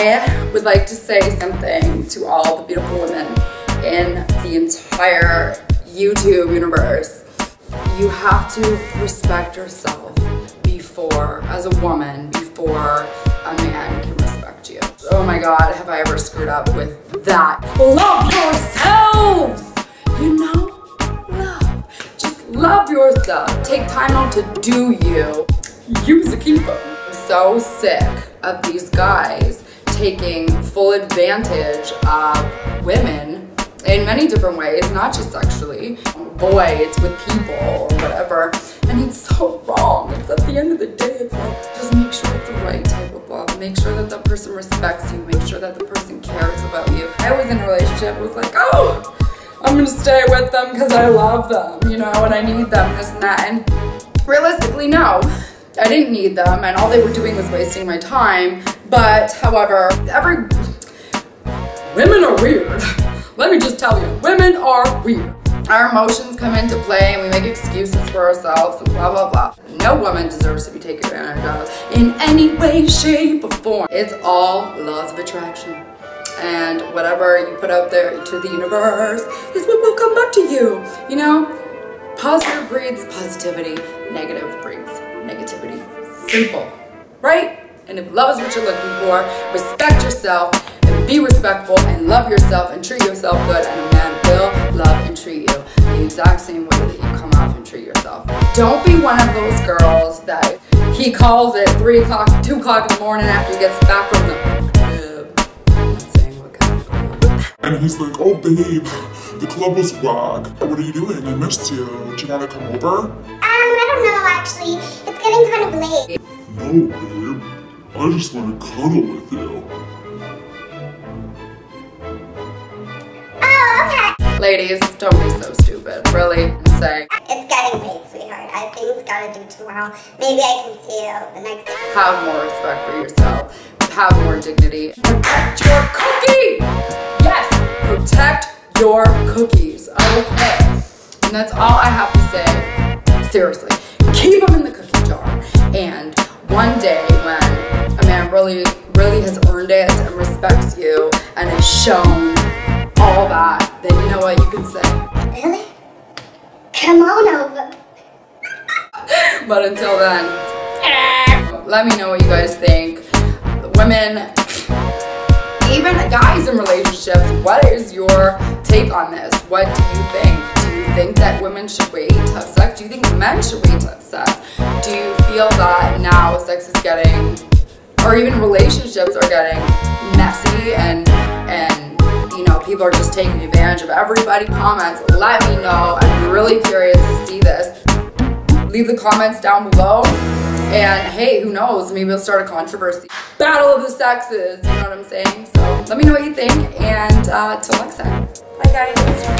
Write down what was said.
I would like to say something to all the beautiful women in the entire YouTube universe. You have to respect yourself before, as a woman, before a man can respect you. Oh my God, have I ever screwed up with that? Love yourselves! You know, love. Just love yourself. Take time out to do you. Use a keeper. So sick of these guys taking full advantage of women in many different ways, not just sexually. Boy, it's with people or whatever. And it's so wrong. It's at the end of the day, it's like, just make sure it's the right type of love. Make sure that the person respects you. Make sure that the person cares about you. If I was in a relationship, it was like, oh, I'm gonna stay with them because I love them, you know, and I need them, this and that. And realistically, no. I didn't need them and all they were doing was wasting my time. But however, every, women are weird. Let me just tell you, women are weird. Our emotions come into play and we make excuses for ourselves and blah, blah, blah. No woman deserves to be taken advantage of in any way, shape, or form. It's all laws of attraction. And whatever you put out there to the universe is what will come back to you. You know, positive breeds positivity, negative breeds. Simple, right? And if love is what you're looking for, respect yourself and be respectful and love yourself and treat yourself good and a man will love and treat you the exact same way that you come off and treat yourself. Don't be one of those girls that he calls at 3 o'clock, 2 o'clock in the morning after he gets back from the club, and he's like, oh babe, the club was whack. What are you doing? I missed you. Do you want to come over? Um, I don't know actually. It's getting kind of late. No, babe. I just want to cuddle with you. Oh, okay. Ladies, don't be so stupid. Really, say. It's getting late, sweetheart. I have things gotta do tomorrow. Maybe I can see you the next day. Have more respect for yourself. Have more dignity. Protect your cookie! Yes, protect your cookies. Okay. And that's all I have to say. Seriously. Keep them in the cookie jar. And one day when a man really, really has earned it and respects you and has shown all that, then you know what you can say. Really? Come on over. but until then, let me know what you guys think. Women, even guys in relationships, what is your take on this? What do you think? Do you think that women should wait to have sex? Do you think men should wait to have sex? Do you feel that now sex is getting, or even relationships are getting messy and and you know people are just taking advantage of everybody? Comments. Let me know. I'm really curious to see this. Leave the comments down below. And hey, who knows? Maybe we'll start a controversy. Battle of the sexes, you know what I'm saying? So let me know what you think, and uh, till next time. Bye, guys.